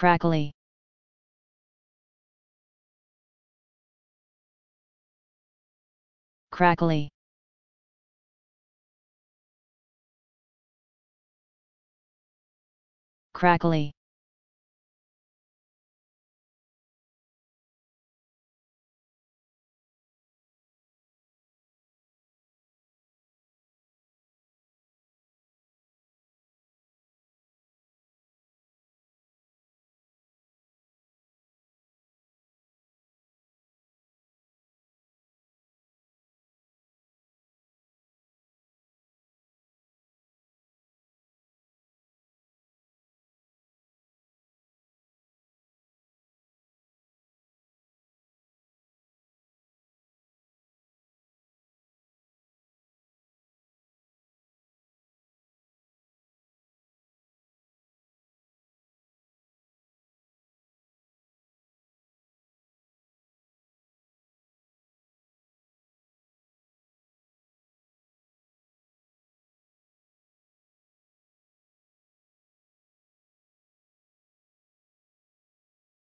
crackly. Crackly. Crackly.